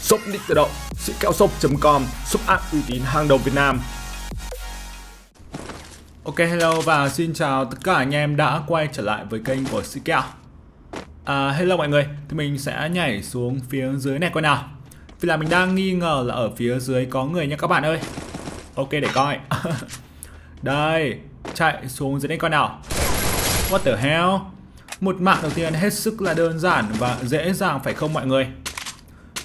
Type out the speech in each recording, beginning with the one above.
Shop nick tự động, sĩ kẹo shop.com, shop app uy tín hàng đầu Việt Nam. Ok hello và xin chào tất cả anh em đã quay trở lại với kênh của sĩ kẹo. À, hello mọi người, thì mình sẽ nhảy xuống phía dưới này coi nào. Vì là mình đang nghi ngờ là ở phía dưới có người nha các bạn ơi. Ok để coi. Đây, chạy xuống dưới đây coi nào. What the hell? Một mạng đầu tiên hết sức là đơn giản và dễ dàng phải không mọi người?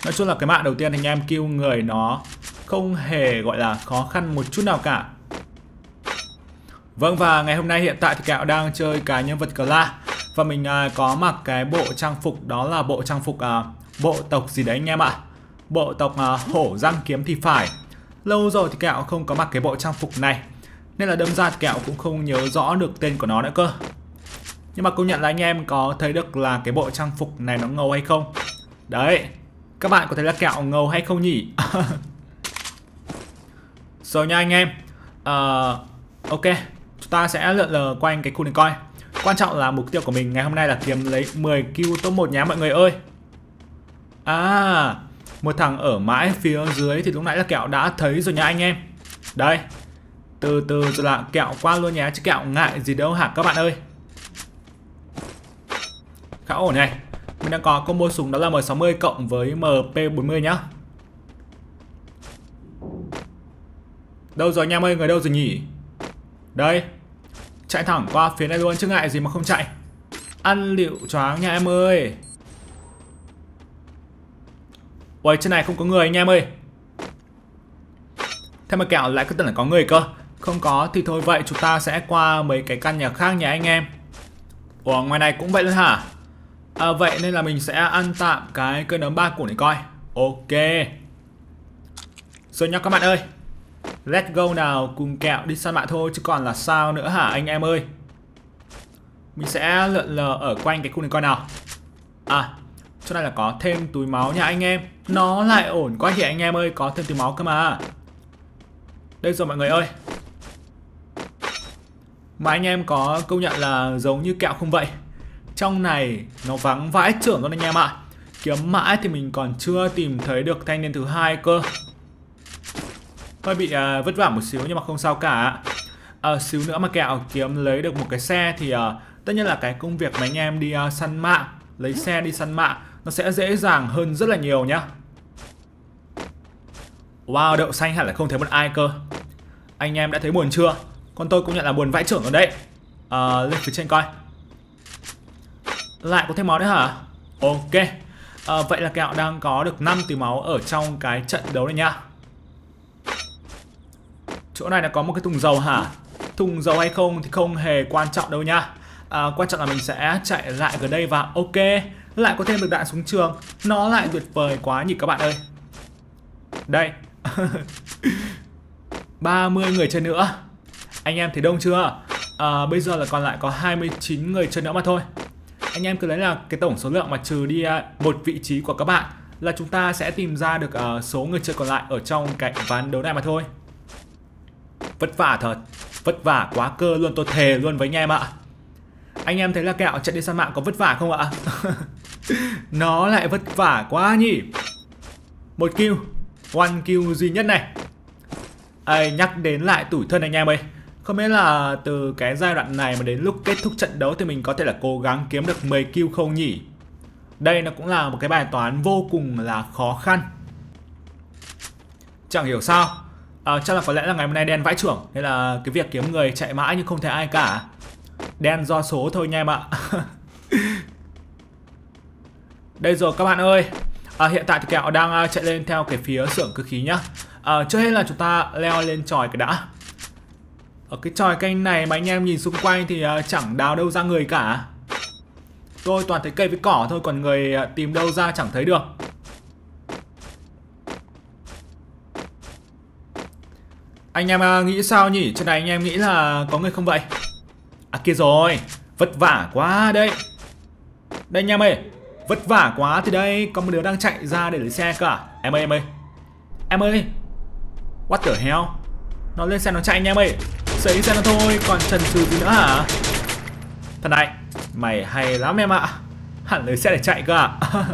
Nói chung là cái mạng đầu tiên anh em kêu người nó không hề gọi là khó khăn một chút nào cả. Vâng và ngày hôm nay hiện tại thì Kẹo đang chơi cái nhân vật Cla. Và mình à, có mặc cái bộ trang phục đó là bộ trang phục à, bộ tộc gì đấy anh em ạ? Bộ tộc à, hổ răng kiếm thì phải. Lâu rồi thì Kẹo không có mặc cái bộ trang phục này. Nên là đâm ra thì Kẹo cũng không nhớ rõ được tên của nó nữa cơ. Nhưng mà công nhận là anh em có thấy được là cái bộ trang phục này nó ngầu hay không? Đấy. Các bạn có thấy là Kẹo ngầu hay không nhỉ? Rồi nha anh em. Uh, Ok. Chúng ta sẽ lượn lờ quanh cái khu này coi. Quan trọng là mục tiêu của mình ngày hôm nay là kiếm lấy 10 kill top 1 nhé mọi người ơi. À Một thằng ở mãi phía dưới thì lúc nãy là kẹo đã thấy rồi nha anh em. Đây. Từ từ rồi là kẹo qua luôn nhé Chứ kẹo ngại gì đâu hả các bạn ơi? Khá ổn này đang có combo súng đó là M60 cộng với MP40 nhá. Đâu rồi nha ơi, người đâu rồi nhỉ? Đây. Chạy thẳng qua phía này luôn chứ ngại gì mà không chạy. Ăn liệu choáng nha em ơi. Ôi trên này không có người anh em ơi. Thế mà kẹo lại cứ tưởng là có người cơ. Không có thì thôi vậy chúng ta sẽ qua mấy cái căn nhà khác nhà anh em. Ủa ngoài này cũng vậy luôn hả? À, Vậy nên là mình sẽ ăn tạm cái cơn nấm ba củ này coi. Ok. Rồi nha các bạn ơi. Let's go nào, cùng kẹo đi săn mạng thôi chứ còn là sao nữa hả anh em ơi? Mình sẽ lượn lờ ở quanh cái khu này coi nào. À, chỗ này là có thêm túi máu nha anh em. Nó lại ổn quá thì anh em ơi, có thêm túi máu cơ mà. Đây rồi mọi người ơi. Mà anh em có công nhận là giống như kẹo không vậy? Trong này nó vắng vãi trưởng luôn anh em ạ. Kiếm mãi thì mình còn chưa tìm thấy được thanh niên thứ hai cơ. Hơi bị uh, vất vả một xíu nhưng mà không sao cả. Uh, xíu nữa mà kẹo kiếm lấy được một cái xe thì uh, tất nhiên là cái công việc mà anh em đi uh, săn mạng lấy xe đi săn mạng nó sẽ dễ dàng hơn rất là nhiều nhá. Wow, đậu xanh hẳn là không thấy một ai cơ. Anh em đã thấy buồn chưa? Còn tôi cũng nhận là buồn vãi trưởng ở đây à, Lên phía trên coi. Lại có thêm máu nữa hả? Ok. À, Vậy là kẹo đang có được 5 từ máu ở trong cái trận đấu này nha. Chỗ này là có một cái thùng dầu hả? Thùng dầu hay không thì không hề quan trọng đâu nha. À, Quan trọng là mình sẽ chạy lại gần đây và ok. Lại có thêm được đạn súng trường. Nó lại tuyệt vời quá nhỉ các bạn ơi. Đây. 30 người chơi nữa. Anh em thấy đông chưa? À, bây giờ là còn lại có 29 người chơi nữa mà thôi. Anh em cứ lấy là cái tổng số lượng mà trừ đi à, một vị trí của các bạn Là chúng ta sẽ tìm ra được uh, số người chơi còn lại ở trong cái ván đấu này mà thôi. Vất vả thật Vất vả quá cơ luôn tôi thề luôn với anh em ạ. Anh em thấy là kẹo chạy đi săn mạng có vất vả không ạ? Nó lại vất vả quá nhỉ. Một kill One kill duy nhất này. Ê, Nhắc đến lại tủi thân anh em ơi. Không biết là từ cái giai đoạn này mà đến lúc kết thúc trận đấu Thì mình có thể là cố gắng kiếm được 10 kill không nhỉ? Đây nó cũng là một cái bài toán vô cùng là khó khăn. Chẳng hiểu sao. À, chắc là có lẽ là ngày hôm nay đen vãi trưởng nên là cái việc kiếm người chạy mãi nhưng không thấy ai cả. Đen do số thôi nha em ạ. Đây rồi các bạn ơi. À, hiện tại thì kẹo đang à, chạy lên theo cái phía xưởng cơ khí nhá. À, trước hết là chúng ta leo lên tròi cái đã ở cái tròi canh này mà anh em nhìn xung quanh thì uh, chẳng đào đâu ra người cả. Tôi toàn thấy cây với cỏ thôi còn người uh, tìm đâu ra chẳng thấy được. Anh em à, nghĩ sao nhỉ? Trên này anh em nghĩ là có người không vậy? À kia rồi. Vất vả quá đây Đây anh em ơi. Vất vả quá thì đây Có một đứa đang chạy ra để lấy xe cả Em ơi em ơi. Em ơi. What the hell? Nó lên xe nó chạy anh em ơi. Sấy xe nó thôi. Còn trần trừ gì nữa hả? Thằng này Mày hay lắm em ạ. Hẳn lấy xe để chạy cơ à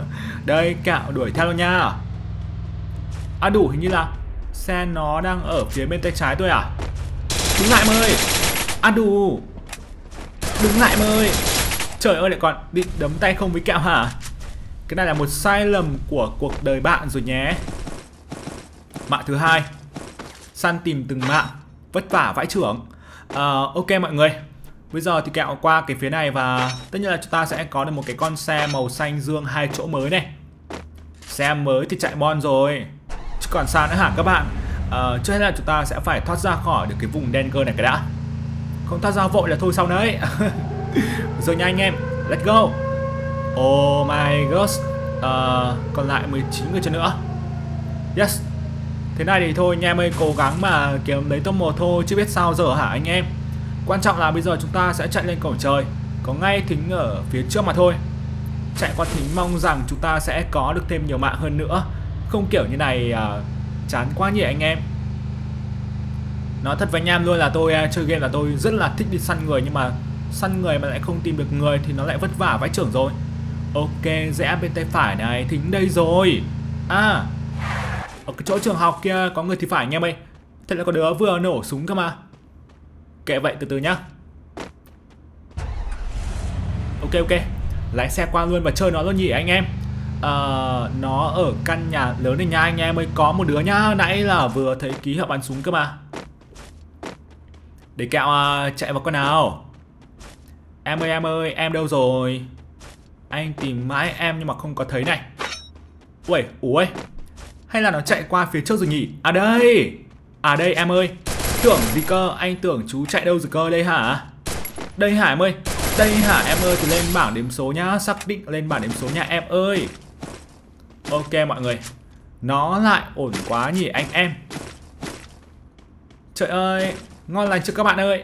Đây, cạo đuổi theo luôn nha. À đủ hình như là xe nó đang ở phía bên tay trái tôi à? Đứng lại mời. À đủ. Đứng lại mời. Trời ơi, lại còn bị đấm tay không với kẹo hả? Cái này là một sai lầm của cuộc đời bạn rồi nhé. Mạng thứ hai. Săn tìm từng mạng. Vất vả vãi trưởng à, Ok mọi người Bây giờ thì kẹo qua cái phía này và tất nhiên là chúng ta sẽ có được một cái con xe màu xanh dương hai chỗ mới này. Xe mới thì chạy bon rồi. Chứ còn sao nữa hả các bạn? À, trước hết là chúng ta sẽ phải thoát ra khỏi được cái vùng đen cơ này cái đã. Không thoát ra vội là thôi sau đấy. rồi nha anh em, let's go. Oh my god. À, ờ, còn lại 19 người chân nữa. Yes. Thế này thì thôi anh em ơi, cố gắng mà kiếm lấy top 1 thôi chứ biết sao giờ hả anh em. Quan trọng là bây giờ chúng ta sẽ chạy lên cổng trời Có ngay thính ở phía trước mà thôi. Chạy qua thính mong rằng chúng ta sẽ có được thêm nhiều mạng hơn nữa. Không kiểu như này à, chán quá nhỉ anh em? Nói thật với anh em luôn là tôi uh, chơi game là tôi rất là thích đi săn người Nhưng mà săn người mà lại không tìm được người thì nó lại vất vả vãi trưởng rồi. Ok, rẽ bên tay phải này, thính đây rồi. À, ở cái chỗ trường học kia có người thì phải anh em ơi Thật là có đứa vừa nổ súng cơ mà. Kệ vậy từ từ nhá. Ok ok. Lái xe qua luôn và chơi nó luôn nhỉ anh em. À, Nó ở căn nhà lớn này nha anh em ơi. Có một đứa nhá Nãy là vừa thấy ký hợp bắn súng cơ mà. Để kẹo à, chạy vào con nào. Em ơi em ơi em đâu rồi? Anh tìm mãi em nhưng mà không có thấy này. Ui ui hay là nó chạy qua phía trước rồi nhỉ À đây À đây em ơi Tưởng gì cơ, anh tưởng chú chạy đâu rồi cơ đây hả? Đây hả em ơi? Đây hả em ơi thì lên bảng điểm số nhá, xác định lên bảng điểm số nha em ơi. Ok mọi người. Nó lại ổn quá nhỉ anh em. Trời ơi, ngon lành chưa các bạn ơi.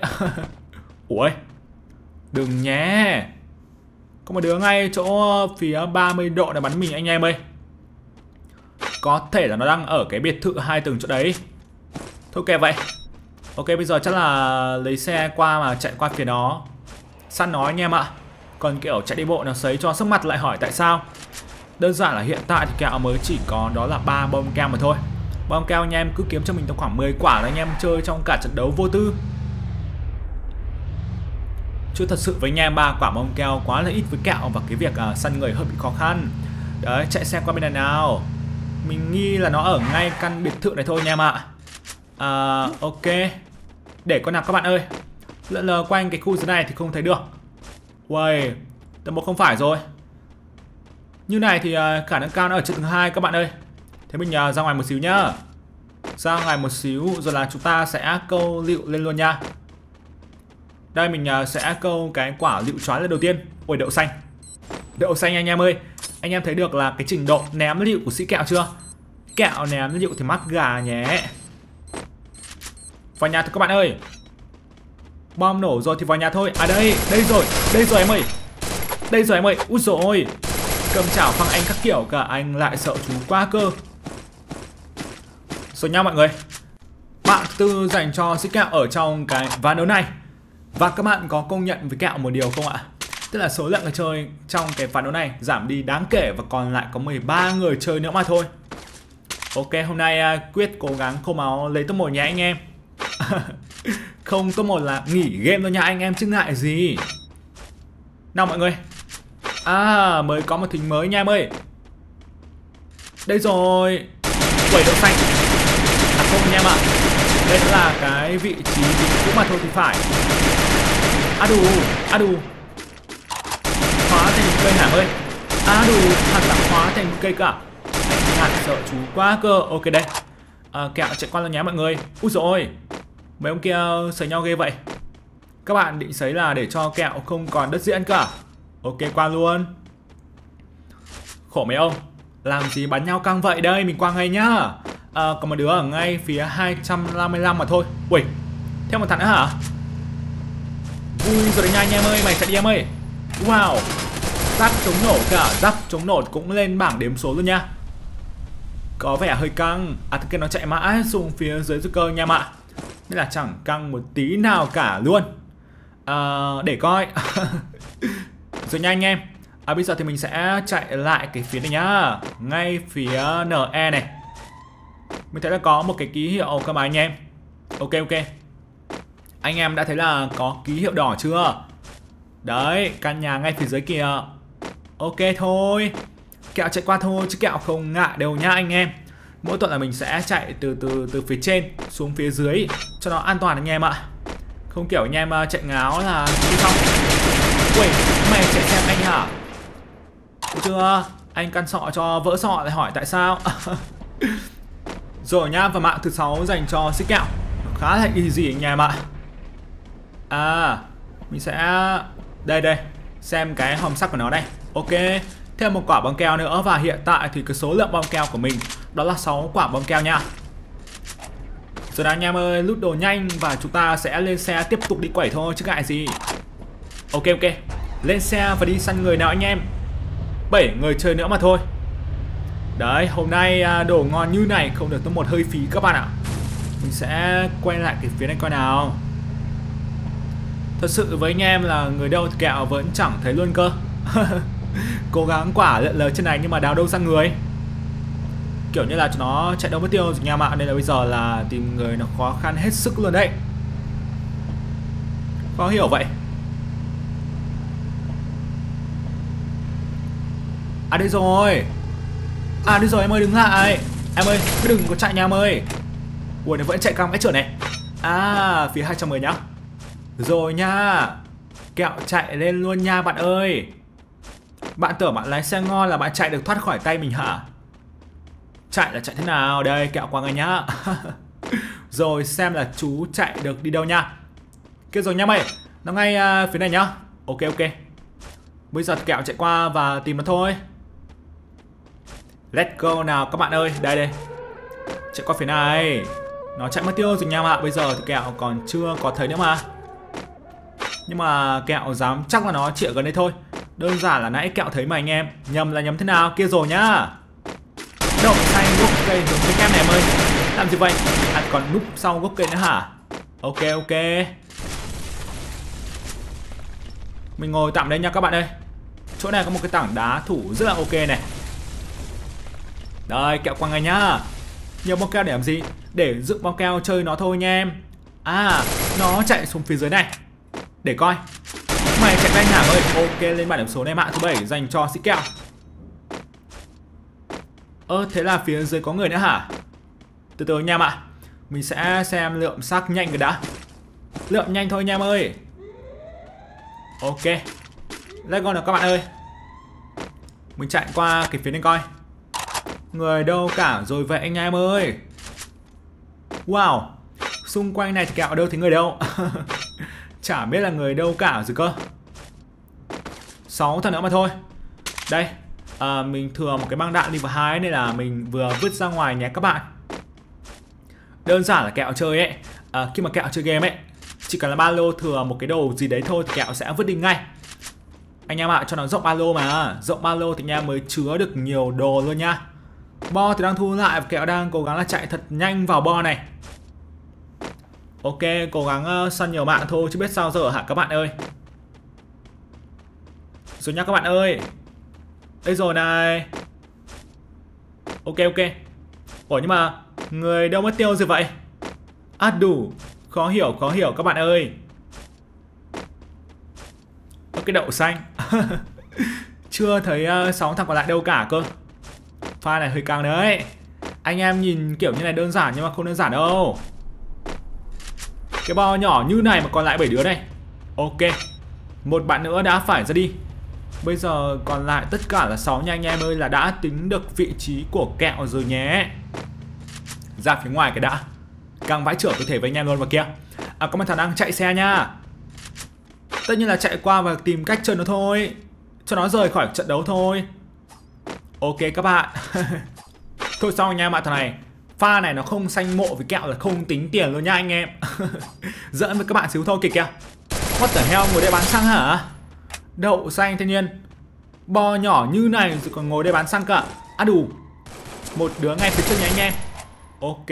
Ủa Đừng nhé. Có một đứa ngay chỗ phía 30 độ để bắn mình anh em ơi. Có thể là nó đang ở cái biệt thự hai tầng chỗ đấy. Thôi kệ vậy. Ok bây giờ chắc là lấy xe qua mà chạy qua phía đó. Săn nó anh em ạ. Còn kiểu chạy đi bộ nó sấy cho sức mặt lại hỏi tại sao. Đơn giản là hiện tại thì kẹo mới chỉ có đó là ba bom keo mà thôi. Bom keo anh em cứ kiếm cho mình tầm khoảng 10 quả là anh em chơi trong cả trận đấu vô tư. Chứ thật sự với anh em ba quả bom keo quá là ít với kẹo và cái việc uh, săn người hơi bị khó khăn. Đấy chạy xe qua bên này nào. Mình nghi là nó ở ngay căn biệt thự này thôi nha em ạ. À ok. Để con nào, các bạn ơi. Lợn lờ quanh cái khu dưới này thì không thấy được. Uầy Tầng một không phải rồi. Như này thì à, khả năng cao nó ở trên tầng hai, các bạn ơi. Thế mình à, ra ngoài một xíu nhá. Ra ngoài một xíu, Rồi là chúng ta sẽ câu liệu lên luôn nha. Đây, mình à, sẽ câu cái quả liệu choán lên đầu tiên. Ôi, đậu xanh. Đậu xanh anh em ơi. Anh em thấy được là cái trình độ ném liệu của sĩ kẹo chưa? Kẹo ném liệu thì mắc gà nhé. Vào nhà thôi các bạn ơi. Bom nổ rồi thì vào nhà thôi. À đây, đây rồi, đây rồi em ơi. Đây rồi em ơi, út rồi Cầm chảo phăng anh các kiểu cả anh lại sợ chú quá cơ. Rồi nha mọi người. Bạn tư dành cho sĩ kẹo ở trong cái ván đấu này. Và các bạn có công nhận với kẹo một điều không ạ? Tức là số lượng người chơi trong cái ván đấu này giảm đi đáng kể và còn lại có 13 người chơi nữa mà thôi. Ok, hôm nay uh, Quyết cố gắng khô máu lấy top 1 nhé anh em. Không top một là nghỉ game thôi nha anh em chứ ngại gì. Nào mọi người. À mới có một thính mới nha em ơi. Đây rồi. Quẩy đậu xanh. À không nha em ạ. Đây là cái vị trí cũ mà thôi thì phải. Adu, adu. À cây hàm ơi. À đủ Thật là hóa thành cây cả. Anh sợ chú quá cơ. Ok đây. À, Kẹo chạy qua là nhé mọi người. Úi rồi Mấy ông kia sấy nhau ghê vậy. Các bạn định sấy là để cho kẹo không còn đất diễn cả. Ok qua luôn. Khổ mấy ông. Làm gì bắn nhau căng vậy? Đây Mình qua ngay nhá. À, Còn một đứa ở ngay phía 255 mà thôi. Ui Theo một thằng nữa hả? Ui rồi đấy nha anh em ơi. Mày chạy đi em ơi. Wow. Giáp chống nổ cả Giáp chống nổ cũng lên bảng đếm số luôn nha. Có vẻ hơi căng. À thực kia nó chạy mãi xuống phía dưới cơ nha ạ nên là chẳng căng một tí nào cả luôn. À, Để coi. Rồi nha anh em. À, Bây giờ thì mình sẽ chạy lại cái phía này nhá. Ngay phía NE này. Mình thấy là có một cái ký hiệu cơ mà anh em. Ok ok. Anh em đã thấy là có ký hiệu đỏ chưa? Đấy căn nhà ngay phía dưới kia. Ok thôi. Kẹo chạy qua thôi chứ kẹo không ngại đâu nha anh em. Mỗi tuần là mình sẽ chạy từ từ từ phía trên xuống phía dưới Cho nó an toàn anh em ạ. Không kiểu anh em à, chạy ngáo là đi xong. Ui mày chạy xem anh hả? Được chưa? Anh căn sọ cho vỡ sọ lại hỏi tại sao? Rồi nhá, và mạng thứ sáu dành cho xích kẹo. Khá là easy anh em ạ. À Mình sẽ, Đây đây. Xem cái hòm sắt của nó đây. Ok Thêm một quả bóng keo nữa Và hiện tại thì cái số lượng bóng keo của mình Đó là 6 quả bóng keo nha. Rồi đó anh em ơi Lút đồ nhanh Và chúng ta sẽ lên xe tiếp tục đi quẩy thôi chứ ngại gì. Ok ok. Lên xe và đi săn người nào anh em? 7 người chơi nữa mà thôi. Đấy, hôm nay à, đồ ngon như này không được tôi một hơi phí các bạn ạ. Mình sẽ quay lại cái phía này coi nào. Thật sự với anh em là người đâu kẹo vẫn chẳng thấy luôn cơ. Cố gắng quả lợn lờ trên này nhưng mà đào đâu ra người. Kiểu như là cho nó chạy đâu mất tiêu nhà mạng Nên là bây giờ là tìm người nó khó khăn hết sức luôn đấy. Khó hiểu vậy. À đây rồi. À đi rồi, em ơi, đứng lại. Em ơi, cứ đừng có chạy nha em ơi. Ui, nó vẫn chạy căng cái trở này. À phía 210 nhá. Rồi nha. Kẹo chạy lên luôn nha bạn ơi. Bạn tưởng bạn lái xe ngon là bạn chạy được thoát khỏi tay mình hả? Chạy là chạy thế nào? Đây kẹo qua ngay nhá. Rồi xem là chú chạy được đi đâu nha. Kia rồi nha mày. Nó ngay uh, phía này nhá. Ok ok. Bây giờ kẹo chạy qua và tìm nó thôi. Let's go nào các bạn ơi. Đây đây. Chạy qua phía này. Nó chạy mất tiêu rồi nha bạn. Bây giờ thì kẹo còn chưa có thấy nữa mà. Nhưng mà kẹo dám chắc là nó chỉ ở gần đây thôi. Đơn giản là nãy kẹo thấy mà anh em. Nhầm là nhầm thế nào? Kia rồi nhá. Đậu xanh gốc cây hướng cái kem này em ơi. Làm gì vậy? À còn núp sau gốc cây nữa hả? Ok ok. Mình ngồi tạm đây nha các bạn ơi. Chỗ này có một cái tảng đá thủ rất là ok này. Đây, kẹo quăng ngay nhá. Nhiều bóng keo để làm gì? Để dựng bóng keo chơi nó thôi nha em. À nó chạy xuống phía dưới này. Để coi. Mày chạy nhanh hả? Ơi Ok, lên bảng điểm số em mạng thứ bảy dành cho sĩ kẹo. Ơ, thế là phía dưới có người nữa hả? Từ từ nha em ạ. Mình sẽ xem lượng xác nhanh rồi đã. Lượng nhanh thôi nha em ơi. Ok. Let's con nào các bạn ơi. Mình chạy qua cái phía này coi. Người đâu cả rồi vậy anh em ơi? Wow. Xung quanh này thì kẹo đâu thấy người đâu? Chả biết là người đâu cả rồi cơ. 6 thằng nữa mà thôi. Đây à, Mình thừa một cái băng đạn đi vào hai Nên là mình vừa vứt ra ngoài nhé các bạn. Đơn giản là kẹo chơi ấy. À, Khi mà kẹo chơi game ấy Chỉ cần là ba lô thừa một cái đồ gì đấy thôi Thì kẹo sẽ vứt đi ngay. Anh em ạ cho nó rộng ba lô mà. Rộng ba lô thì anh em mới chứa được nhiều đồ luôn nha. Bo thì đang thu lại và kẹo đang cố gắng là chạy thật nhanh vào bo này. Ok, cố gắng uh, săn nhiều mạng thôi chứ biết sao giờ hả các bạn ơi? Rồi nha các bạn ơi. Đây rồi này. Ok ok. Ủa nhưng mà người đâu mất tiêu rồi vậy? À đủ. Khó hiểu khó hiểu các bạn ơi. Cái đậu xanh. Chưa thấy ờ, uh, 6 thằng còn lại đâu cả cơ. Pha này hơi căng đấy. Anh em nhìn kiểu như này đơn giản nhưng mà không đơn giản đâu. Cái bo nhỏ như này mà còn lại 7 đứa này. Ok. Một bạn nữa đã phải ra đi. Bây giờ còn lại tất cả là 6 nha anh em ơi, Là đã tính được vị trí của kẹo rồi nhé. Ra phía ngoài cái đã. Căng vãi trưởng có thể với anh em luôn vào kia À có một thằng đang chạy xe nha. Tất nhiên là chạy qua và tìm cách chơi nó thôi. Cho nó rời khỏi trận đấu thôi. Ok các bạn. Thôi xong nha ạ thằng này. Pha này nó không xanh mộ với kẹo là không tính tiền luôn nha anh em. Dẫn với các bạn xíu thôi kìa kìa. What the hell, ngồi đây bán xăng hả? Đậu xanh thanh niên Bo nhỏ như này rồi còn ngồi đây bán xăng cả. À đủ. Một đứa ngay phía trước nhá anh em. Ok.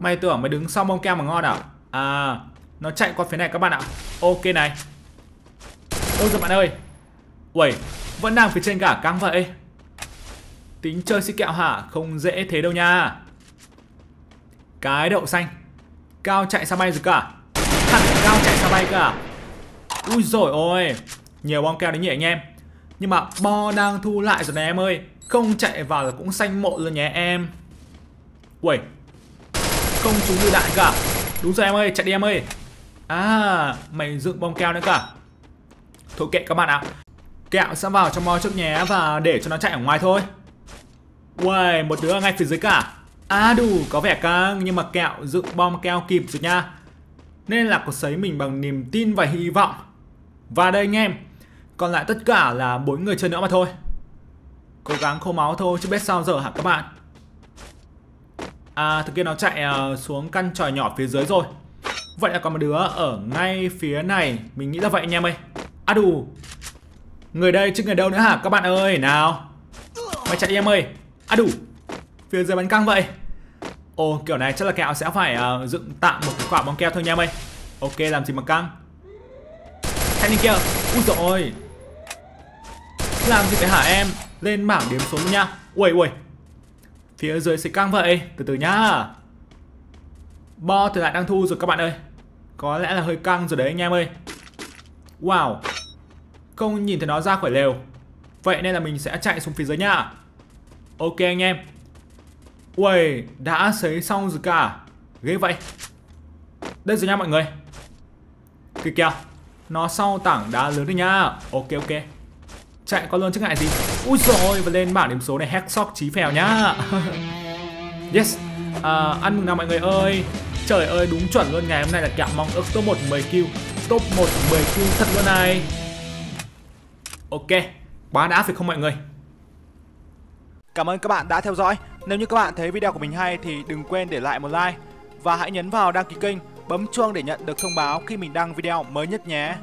Mày tưởng mày đứng sau bông keo mà ngon à? À Nó chạy qua phía này các bạn ạ. Ok này. Ôi giời bạn ơi. Uầy, Vẫn đang phía trên cả căng vậy. Tính chơi xích kẹo hả? Không dễ thế đâu nha. Cái đậu xanh. Cao chạy xa bay rồi cả. Thằng Cao chạy xa bay cả. Ui rồi ôi Nhiều bom keo đấy nhỉ anh em. Nhưng mà bo đang thu lại rồi này em ơi. Không chạy vào là cũng xanh mộ rồi nhé em. Ui Không trúng lựu đạn cả. Đúng rồi em ơi chạy đi em ơi. À mày dựng bom keo nữa cả. Thôi kệ các bạn ạ. Kẹo sẽ vào trong mo trước nhé Và để cho nó chạy ở ngoài thôi. Uầy, một đứa ngay phía dưới cả. À đủ, có vẻ căng Nhưng mà kẹo dựng bom keo kịp rồi nha. Nên là có sấy mình bằng niềm tin và hy vọng. Và đây anh em Còn lại tất cả là bốn người chơi nữa mà thôi. Cố gắng khô máu thôi chứ biết sao giờ hả các bạn? À, thực kia nó chạy ờ, xuống căn tròi nhỏ phía dưới rồi. Vậy là còn một đứa ở ngay phía này. Mình nghĩ là vậy anh em ơi. À đù. Người đây chứ người đâu nữa hả các bạn ơi? Nào. Mày chạy đi em ơi. À đủ Phía dưới bắn căng vậy. Ồ kiểu này chắc là kẹo sẽ phải uh, dựng tạm một cái quả bóng keo thôi nha em ơi. Ok làm gì mà căng. Thanh niên kia. Úi dồi ôi. Làm gì thế hả em? Lên mảng điểm số nha. Ui ui Phía dưới sẽ căng vậy. Từ từ nhá. Bo thời lại đang thu rồi các bạn ơi. Có lẽ là hơi căng rồi đấy anh em ơi. Wow. Không nhìn thấy nó ra khỏi lều. Vậy nên là mình sẽ chạy xuống phía dưới nha. Ok anh em. Uầy, đã xấy xong rồi cả. Ghê vậy. Đây rồi nha mọi người. Kìa kìa. Nó sau tảng đá lớn rồi nha. Ok ok. Chạy con luôn chứ ngại gì? Ui rồi và lên bảng điểm số này Headshot chí phèo nhá Yes. À, Ăn mừng nào mọi người ơi. Trời ơi đúng chuẩn luôn. Ngày hôm nay là kẹo mong ước top 1 10 kill. Top 1 10 kill thật luôn này. Ok. Quá đã phải không mọi người? Cảm ơn các bạn đã theo dõi. Nếu như các bạn thấy video của mình hay thì đừng quên để lại một like và hãy nhấn vào đăng ký kênh, bấm chuông để nhận được thông báo khi mình đăng video mới nhất nhé.